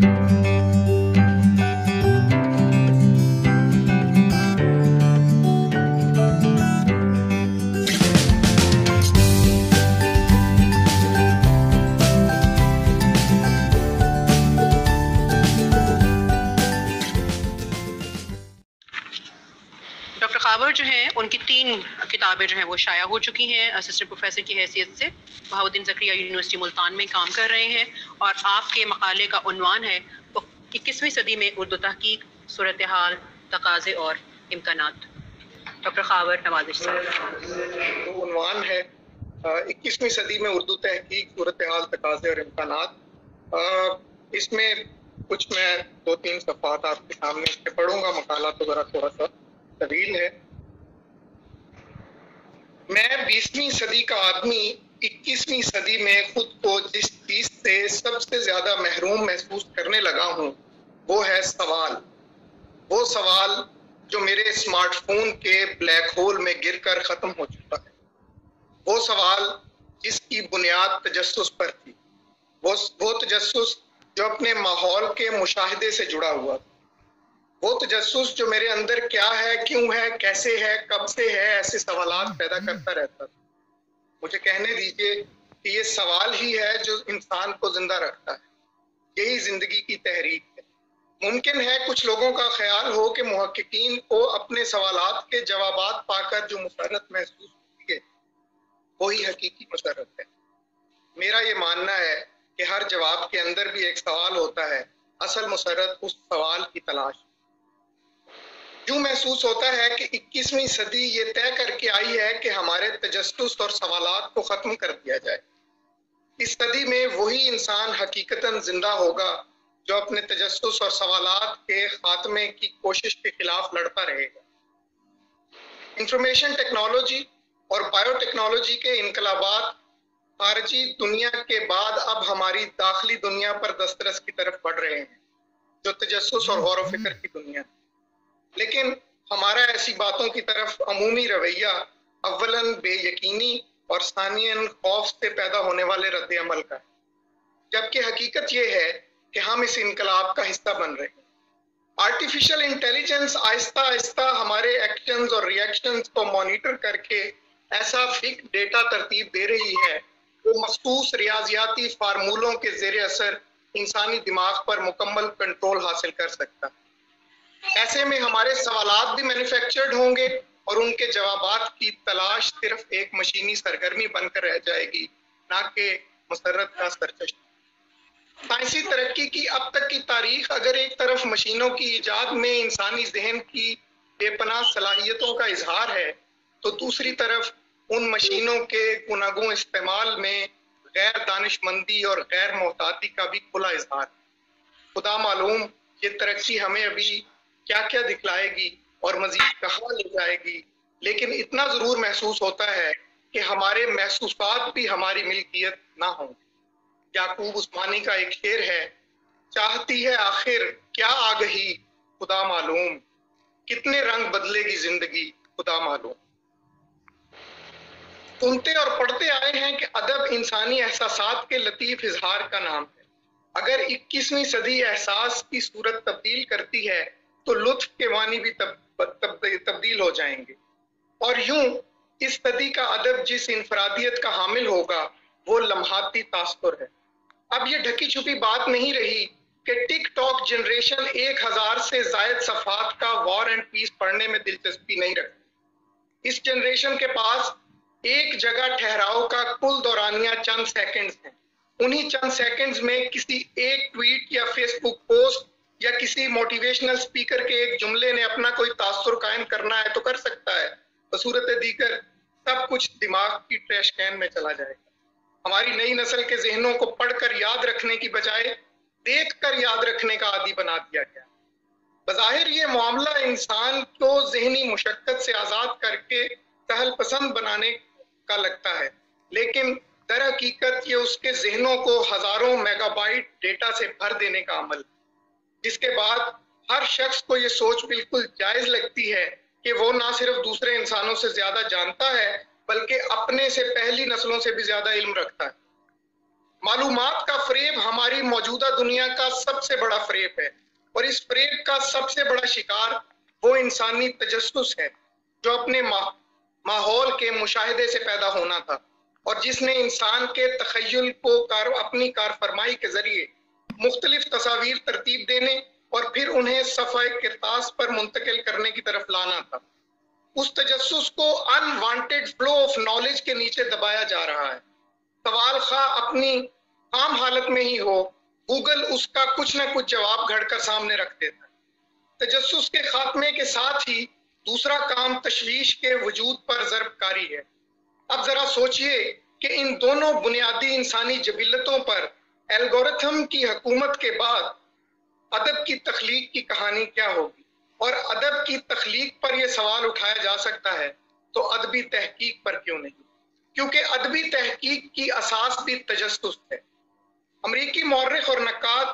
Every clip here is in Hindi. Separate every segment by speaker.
Speaker 1: Thank you. किताबें जो हैं, वो शाया हो चुकी हैं असिस्टेंट प्रोफेसर की हैसियत से। बहाउद्दीन जक्रिया यूनिवर्सिटी मुल्तान में काम कर रहे हैं और आपके मकाले का उनवान है इक्कीसवीं सदी में उर्दू तहकीक सूरत हाल तकाजे और इम्कान डॉक्टर खावर नवाजिश
Speaker 2: तो है इक्कीसवीं सदी में उर्दू तहकीक सूरत हाल तकाजे और इम्कान इसमें कुछ मैं दो तीन सफ़ात आपके सामने पढ़ूँगा, मकाला तो ज़रा थोड़ा सा तवील है। मैं बीसवीं सदी का आदमी, इक्कीसवीं सदी में खुद को जिस चीज़ से सबसे ज़्यादा महरूम महसूस करने लगा हूँ, वो है सवाल। वो सवाल जो मेरे स्मार्टफ़ोन के ब्लैक होल में गिरकर खत्म हो चुका है। वो सवाल जिसकी बुनियाद तजस्स पर थी। वो वो तजस्स जो अपने माहौल के मुशाहिदे से जुड़ा हुआ था। वो तजस्स जो मेरे अंदर क्या है क्यों है कैसे है कब से है ऐसे सवाल पैदा करता रहता था मुझे कहने दीजिए कि ये सवाल ही है जो इंसान को ज़िंदा रखता है। यही ज़िंदगी की तहरीक है। मुमकिन है कुछ लोगों का ख्याल हो कि महक्कीन को अपने सवाल के जवाब पाकर जो मुसरत महसूस होती है वही हकीकी मुसरत है। मेरा ये मानना है कि हर जवाब के अंदर भी एक सवाल होता है असल मुसरत उस सवाल की तलाश यूँ महसूस होता है कि 21वीं सदी ये तय करके आई है कि हमारे तजस्स और सवालात को ख़त्म कर दिया जाए। इस सदी में वही इंसान हकीकतन ज़िंदा होगा जो अपने तजस्स और सवालात के खात्मे की कोशिश के खिलाफ लड़ता रहेगा। इंफॉर्मेशन टेक्नोलॉजी और बायोटेक्नोलॉजी के इनकलाबात खारजी दुनिया के बाद अब हमारी दाखिली दुनिया पर दस्तरस की तरफ़ बढ़ रहे हैं, जो तजस्स और गौर फ़िक्र की दुनिया है। लेकिन हमारा ऐसी बातों की तरफ़ अमूमी रवैया अव्वलन, बेयकीनी और सानियन खौफ से पैदा होने वाले रद्द अमल का जबकि हकीकत यह है कि हम इस इनकलाब का हिस्सा बन रहे हैं। आर्टिफिशियल इंटेलिजेंस आहिस्ता आहिस्ता हमारे एक्शंस और रिएक्शंस को मॉनिटर करके ऐसा फिक डेटा तरतीब दे रही है, वो मखसूस रियाजियाती फार्मूलों के जेर असर इंसानी दिमाग पर मुकम्मल कंट्रोल हासिल कर सकता है। ऐसे में हमारे सवाल भी मैन्युफैक्चर्ड होंगे और उनके जवाब की तलाश सिर्फ़ एक मशीनी सरगर्मी बनकर रह जाएगी, ना कि मसरत का सरचश साइंसी तरक्की की अब तक की तारीख अगर एक तरफ़ मशीनों की ईजाद में इंसानी जहन की बेपना सलाहियतों का इजहार है तो दूसरी तरफ़ उन मशीनों के गुनागों इस्तेमाल में गैर दानशमंदी और गैर मोहताती का भी खुला इजहार खुदा मालूम ये तरक्की हमें अभी क्या क्या दिखलाएगी और मजीद कहाँ ले जाएगी। लेकिन इतना ज़रूर महसूस होता है कि हमारे महसूस भी हमारी मिल्कियत ना हो। याकूब उस्मानी का एक शेर है, चाहती है आखिर क्या आ गई, खुदा मालूम। कितने रंग बदलेगी ज़िंदगी, खुदा मालूम। सुनते और पढ़ते आए हैं कि अदब इंसानी एहसास के लतीफ इजहार का नाम है। अगर 21वीं सदी एहसास की सूरत तब्दील करती है तो लुत्फ के मानी भी तब, तब, तब्दील हो जाएँगे। और यूँ इस सदी का अदब जिस इंफरादियत का हामिल होगा वो लम्हाती तास्तर है। अब ये ढकी छुपी बात नहीं रही कि टिकटॉक जनरेशन एक हज़ार से जायद सफात का वॉर एंड पीस पढ़ने में दिलचस्पी नहीं रखती। इस जनरेशन के पास एक जगह ठहराव का कुल दौरानिया चंद सेकंड्स हैं। उन्हीं चंद सेकंड्स में किसी एक ट्वीट या फेसबुक पोस्ट या किसी मोटिवेशनल स्पीकर के एक जुमले ने अपना कोई तासुर कायम करना है तो कर सकता है। बसूरत दीकर सब कुछ दिमाग की ट्रैश कैन में चला जाएगा। हमारी नई नस्ल के जहनों को पढ़कर याद रखने की बजाय देख कर याद रखने का आदि बना दिया गया। बज़ाहिर ये मामला इंसान को जहनी मुशक्क़त से आज़ाद करके सहल पसंद बनाने का लगता है। लेकिन दर हकीकत ये उसके जहनों को हज़ारों मेगाबाइट डेटा से भर देने का अमल है। जिसके बाद हर शख्स को ये सोच बिल्कुल जायज़ लगती है कि वो ना सिर्फ़ दूसरे इंसानों से ज़्यादा जानता है बल्कि अपने से पहली नस्लों से भी ज़्यादा इल्म रखता है। मालूमात का फ्रेब हमारी मौजूदा दुनिया का सबसे बड़ा फ्रेब है और इस फ्रेब का सबसे बड़ा शिकार वो इंसानी तजस्स है जो अपने माहौल के मुशाहिदे से पैदा होना था और जिसने इंसान के तखयल को कार, अपनी कार फरमाई के ज़रिए मुख्तलिफ़ तस्वीर तरतीब देने और फिर उन्हें सफ़ाई किरतास पर मुंतकिल करने की तरफ़ लाना था। उस तजस्स को अनवांटेड फ्लो ऑफ़ नॉलेज के नीचे दबाया जा रहा है। सवाल खा अपनी आम हालत में ही हो गूगल उसका कुछ ना कुछ जवाब घड़कर सामने रख देता है। तजस्स के खात्मे के साथ ही दूसरा काम तशवीश के वजूद पर जरबकारी है। अब जरा सोचिए कि इन दोनों बुनियादी इंसानी जबिलतों पर एल्गोरिथम की हकूमत के बाद अदब की तखलीक की कहानी क्या होगी? और अदब की तखलीक पर यह सवाल उठाया जा सकता है तो अदबी तहकीक पर क्यों नहीं? क्योंकि अदबी तहकीक की असास भी तजस्स है। अमरीकी मौरख और नकाद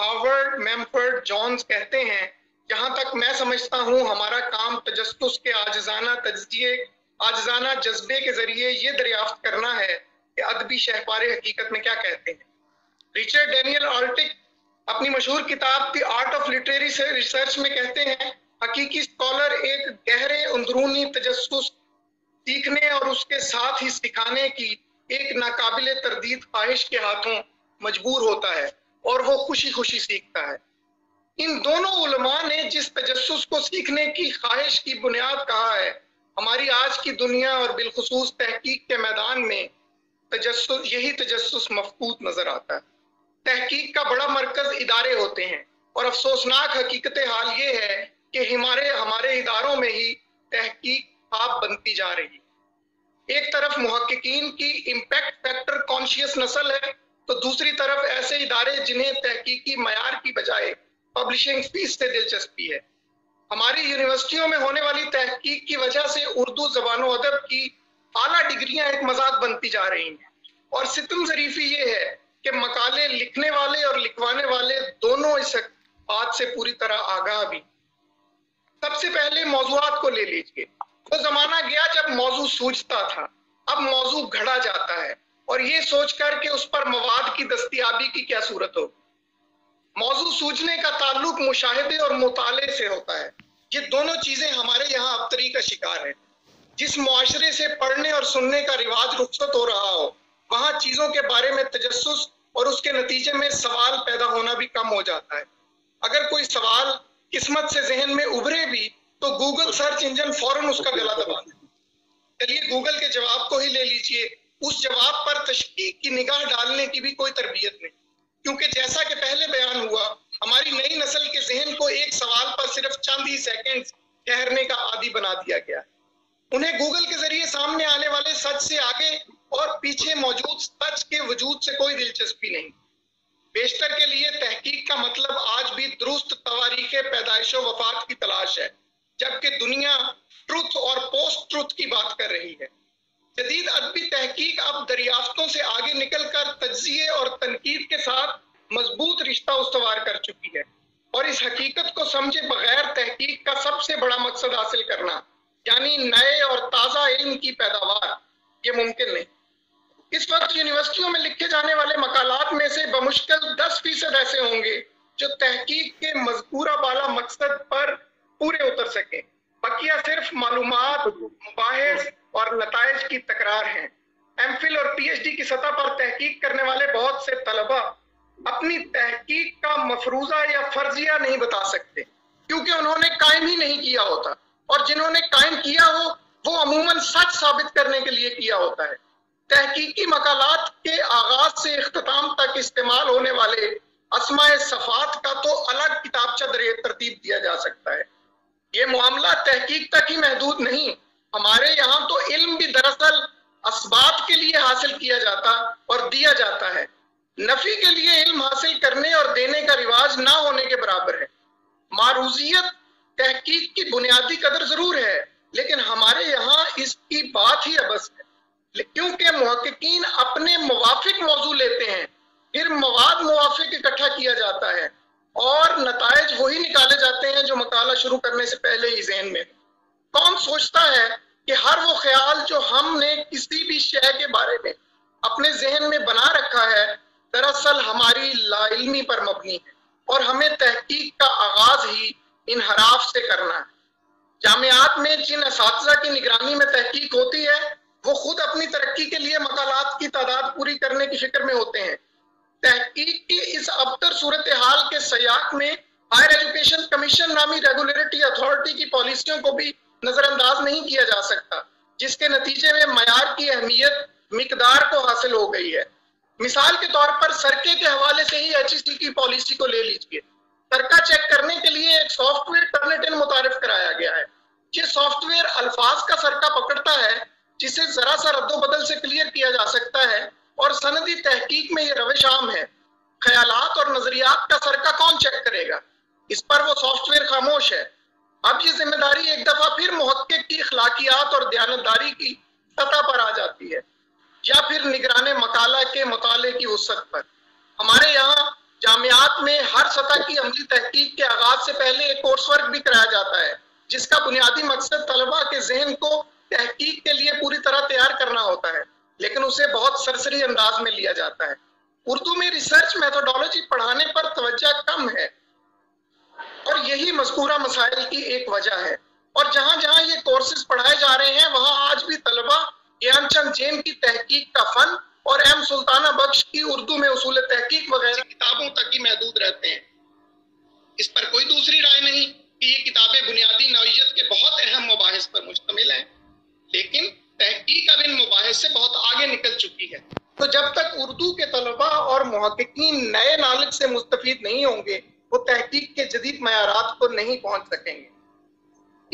Speaker 2: हार्वर्ड, मैमफर्ड, जॉन्स कहते हैं, जहाँ तक मैं समझता हूँ, हमारा काम तजस्स के आजाना तजिए आजाना जज्बे के ज़रिए ये दरियाफ्त करना है कि अदबी शहपारे हकीकत में क्या कहते हैं। रिचर्ड डेनियल ऑल्टिक अपनी मशहूर किताब the art of literary research में कहते हैं, हकीकी स्कॉलर एक गहरे अंदरूनी तजस्स सीखने और उसके साथ ही सिखाने की एक नाकाबिल तरदीद ख्वाहिश के हाथों मजबूर होता है और वो खुशी खुशी सीखता है। इन दोनों उलमा ने जिस तजस्स को सीखने की ख्वाहिश की बुनियाद कहा है, हमारी आज की दुनिया और बिलखसूस तहकीक के मैदान में तजस्स, यही तजस्स मफकूद नज़र आता है। तहकीक का बड़ा मरकज इदारे होते हैं। और अफसोसनाक हकीकत हाल ये है कि हमारे हमारे इदारों में ही तहकीक आप बनती जा रही एक तरफ़ मुहक्कीन की इम्पैक्ट फैक्टर कॉन्शियस नस्ल है तो दूसरी तरफ़ ऐसे इदारे जिन्हें तहकीकी मैार की बजाय पब्लिशिंग फ़ीस से दिलचस्पी है। हमारी यूनिवर्सिटियों में होने वाली तहकीक की वजह से उर्दू जबान अदब की आला डिग्रियाँ एक मज़ाक बनती जा रही हैं। और सितम जरीफी ये है कि मकाले लिखने वाले और लिखवाने वाले दोनों इस बात से पूरी तरह आगाह भी। सबसे पहले मौजूद को ले लीजिए। वो जमाना गया जब मौजू सूझता था। अब मौजू घड़ा जाता है और ये सोचकर कि उस पर मवाद की दस्तियाबी की क्या सूरत हो मौजू सूझने का ताल्लुक मुशाहिदे और मुताले से होता है। ये दोनों चीज़ें हमारे यहाँ अबतरी का शिकार है। जिस मुआशरे से पढ़ने और सुनने का रिवाज रुखसत हो रहा हो वहाँ चीज़ों के बारे में तजस्स और उसके नतीजे में सवाल पैदा होना भी कम हो जाता है। अगर कोई सवाल किस्मत से जहन में उभरे भी तो गूगल सर्च इंजन फ़ौरन उसका गला दबा दे। चलिए गूगल के जवाब को ही ले लीजिए। उस जवाब पर तशकीक की निगाह डालने की भी कोई तरबियत नहीं। क्योंकि जैसा कि पहले बयान हुआ, हमारी नई नस्ल के जहन को एक सवाल पर सिर्फ़ चंद ही सेकेंड ठहरने का आदि बना दिया गया। उन्हें गूगल के ज़रिए सामने आने वाले सच से आगे और पीछे मौजूद सच के वजूद से कोई दिलचस्पी नहीं। बेशतर के लिए तहकीक का मतलब आज भी दुरुस्त तवारीख, पैदाइश वफात की तलाश है, जबकि दुनिया ट्रुथ और पोस्ट ट्रुथ की बात कर रही है। जदीद अदबी तहकीक अब दरियाफ्तों से आगे निकल कर तजिए और तनकीद के साथ मज़बूत रिश्ता उसवार कर चुकी है, और इस हकीकत को समझे बगैर तहकीक का सबसे बड़ा मकसद हासिल करना यानी नए और ताज़ा इल्म की पैदावार, ये मुमकिन नहीं। इस वक्त यूनिवर्सिटियों में लिखे जाने वाले मकालात में से बमुश्किल दस फ़ीसद ऐसे होंगे, जो तहकीक के मजकूरा वाला मकसद पर पूरे उतर सके। बकिया सिर्फ़ मालूम मुबाहिस और नतज की तकरार है। एम फिल और पी एच डी की सतह पर तहकीक करने वाले बहुत से तलबा अपनी तहकीक का मफरूजा या फर्जिया नहीं बता सकते, क्योंकि उन्होंने कायम ही नहीं किया होता। और जिन्होंने कायम किया हो, वो अमूमन सच साबित करने के लिए किया होता है। तहकीकी मकालात के आगाज़ से अख्ताम तक इस्तेमाल होने वाले असमाय सफात का तो अलग किताबचा तरतीब दिया जा सकता है। ये मामला तहकीक तक ही महदूद नहीं, हमारे यहाँ तो इल्म भी दरअसल असबात के लिए हासिल किया जाता और दिया जाता है। नफी के लिए इल्म हासिल करने और देने का रिवाज ना होने के बराबर है। मारूजियत तहकीक की बुनियादी कदर ज़रूर है, लेकिन हमारे यहाँ इसकी बात ही अबस है। क्योंकि महक्कीन अपने मुवाफिक मौजू लेते हैं, फिर मवाद मुवाफिक इकट्ठा किया जाता है और नतज वही निकाले जाते हैं जो मकाला शुरू करने से पहले ही जहन में कौन सोचता है कि हर वो ख्याल जो हमने किसी भी शय के बारे में अपने जहन में बना रखा है, दरअसल हमारी लाइलमी पर मबनी है और हमें तहकीक का आगाज़ ही इन हराफ से करना। है जामियात में जिन इस की निगरानी में तहकीक होती है, वो खुद अपनी तरक्की के लिए मकालात की तादाद पूरी करने की फ़िक्र में होते हैं। तहकीक की इस अबतर सूरत हाल के सयाक में हायर एजुकेशन कमीशन नामी रेगुलेटरी अथॉरिटी की पॉलिसियों को भी नजरअंदाज नहीं किया जा सकता, जिसके नतीजे में मैार की अहमियत, मकदार को हासिल हो गई है। मिसाल के तौर पर सरके के हवाले से ही एच की पॉलिसी को ले लीजिए। सरका चेक करने के लिए एक सॉफ्टवेयर टर्नेटिन मुतारफ कराया गया है। ये सॉफ्टवेयर अल्फाज का सरका पकड़ता है, जिसे जरा सा रद्दोबदल से क्लियर किया जा सकता है, और सनदी तहकीक में ये रविश आम है। ख्यालात और नजरियात का सरका कौन चेक करेगा? इस पर वो सॉफ्टवेयर खामोश है। अब ये ज़िम्मेदारी एक दफ़ा फिर मुहक्क की अखलाकियात और दयानतदारी की सतह पर आ जाती है, या फिर निगरान मकाला के मुताले की वसत पर। हमारे यहाँ जामियात में हर सतह की अमली तहकीक के आगाज़ से पहले एक कोर्स वर्क भी कराया जाता है, जिसका बुनियादी मकसद तलबा के जहन को तहकीक के लिए पूरी तरह तैयार करना होता है, लेकिन उसे बहुत सरसरी अंदाज में लिया जाता है। उर्दू में रिसर्च मेथोडोलॉजी पढ़ाने पर तवज्जा कम है, और यही मजकूरा मसाइल की एक वजह है। और जहाँ जहाँ ये कोर्सेज पढ़ाए जा रहे हैं, वहाँ आज भी तलबा ज्ञानचंद जैन की तहकीक का फन और एम सुल्ताना बख्श की उर्दू में उसूल तहकीक वगैरह। किताबों तक ही महदूद रहते हैं। इस पर कोई दूसरी राय नहीं कि ये किताबें बुनियादी नौीयत के बहुत अहम मुबाहिस पर मुश्तमिल हैं। लेकिन तहकीक अब इन मुबाहिस से बहुत आगे निकल चुकी है। तो जब तक उर्दू के तलबा और महक्कीन नए नॉलेज से मुस्तफ़ नहीं होंगे वो तहकीक के जदीद मैारात को नहीं पहुँच सकेंगे।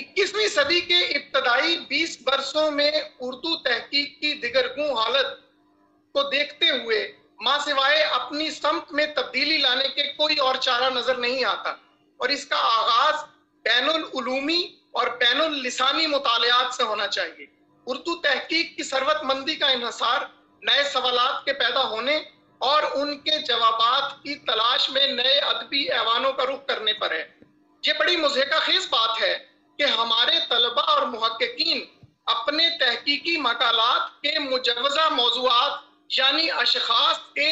Speaker 2: इक्कीसवीं सदी के इब्तदाई 20 वर्षों में उर्दू तहकीक की दिगरगू हालत को देखते हुए माँ सिवाय अपनी समत में तब्दीली लाने के कोई और चारा नज़र नहीं आता। और इसका आगाज़ बैनुलूमी और बैनुल लिसानी मुतालियात से होना चाहिए। उर्दू तहकीक की सरवतमंदी का इन्हसार नए सवाल के पैदा होने और उनके जवाब की तलाश में नए अदबी ऐवानों का रुख करने पर है। ये बड़ी मुजहका खेज बात है कि हमारे तलबा और महक्कीन अपने तहकीकी मकालात के मुजवजा मौजूद यानी अशखास के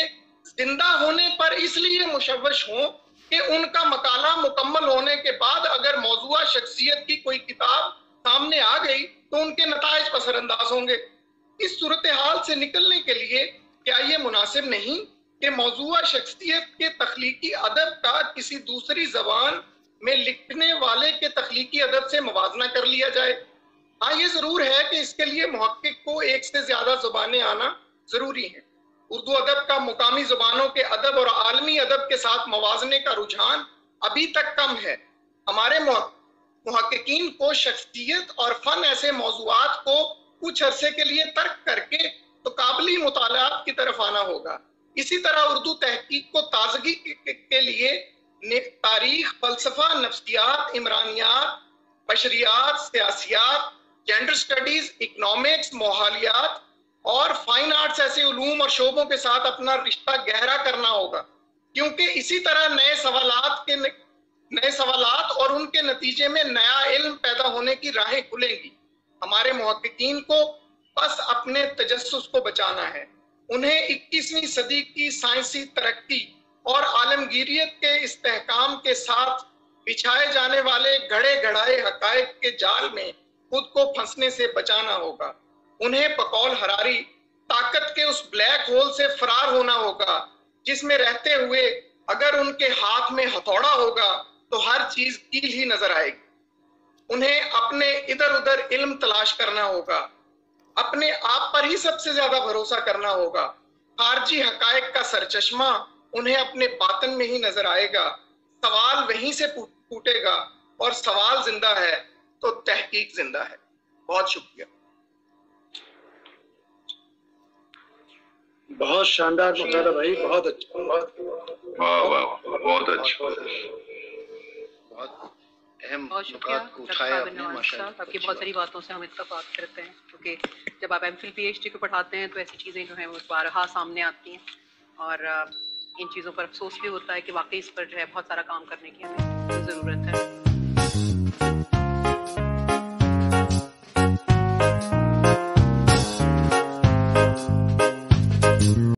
Speaker 2: ज़िंदा होने पर इसलिए मुशवश हों कि उनका मकाला मुकम्मल होने के बाद अगर मौजूदा शख्सियत की कोई किताब सामने आ गई तो उनके नतज असरअंदाज होंगे। इस सूरत हाल से निकलने के लिए क्या ये मुनासिब नहीं कि मौजूदा शख्सियत के तख्लीकी अदब का किसी दूसरी जबान में लिखने वाले के तख्लीकी अदब से मुवजना कर लिया जाए? हाँ ये ज़रूर है कि इसके लिए महक्क को एक से ज़्यादा जुबानें आना ज़रूरी है। उर्दू अदब का मुकामी जुबानों के अदब और आलमी अदब के साथ मवाजने का रुझान अभी तक कम है। हमारे महक्कीन को शख्सियत और फन ऐसे मौजूद को कुछ अरसे के लिए तर्क करके तो काबली मुताल की तरफ़ आना होगा। इसी तरह उर्दू तहकीक को ताजगी के लिए तारीख, फलसफा, नफ्सियात, इमरानियात, बशरियात, सियासियात जेंडर स्टडीज़ इकनॉमिक्स मोहालियात और फाइन आर्ट्स ऐसे उलूम और शोबों के साथ अपना रिश्ता गहरा करना होगा। क्योंकि इसी तरह नए सवालात के नए सवालात और उनके नतीजे में नया इल्म पैदा होने की राहें खुलेंगी। हमारे महक्कीन को बस अपने तजस्स को बचाना है। उन्हें 21वीं सदी की साइंसी तरक्की और आलमगीरियत के इस्तेकाम के साथ बिछाए जाने वाले घड़े घड़ाए हकायक के जाल में खुद को फंसने से बचाना होगा। उन्हें पकौल हरारी, ताकत के उस ब्लैक होल से फरार होना होगा, जिसमें रहते हुए अगर उनके हाथ में हथौड़ा होगा तो हर चीज़ कील ही नज़र आएगी। उन्हें अपने इधर उधर इल्म तलाश करना होगा, अपने आप पर ही सबसे ज़्यादा भरोसा करना होगा। खारजी हकायक का सरचश्मा उन्हें अपने बातन में ही नज़र आएगा, सवाल वहीं से फूटेगा, और सवाल ज़िंदा है तो तहकीक ज़िंदा है। बहुत शुक्रिया।
Speaker 3: बहुत शानदार मुखरा भाई बहुत अच्छा।
Speaker 4: बहुत वाह वाह बहुत अच्छा।
Speaker 1: बहुत अहम को उठाया आपकी बहुत सारी बातों से हम इत्तेफाक करते हैं क्योंकि जब आप M Phil P H D को पढ़ाते हैं तो ऐसी चीज़ें जो हैं वो बारहा सामने आती हैं। और इन चीज़ों पर अफसोस भी होता है कि वाकई इस पर जो है बहुत सारा काम करने की हमें ज़रूरत है।